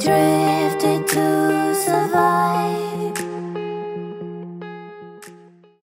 daydream